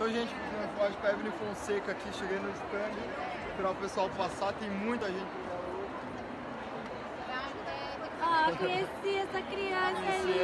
Então, gente, fazendo foto com a Evelyn Fonseca aqui, cheguei no stand, esperar o pessoal passar, tem muita gente. Ah, conheci essa criança ali.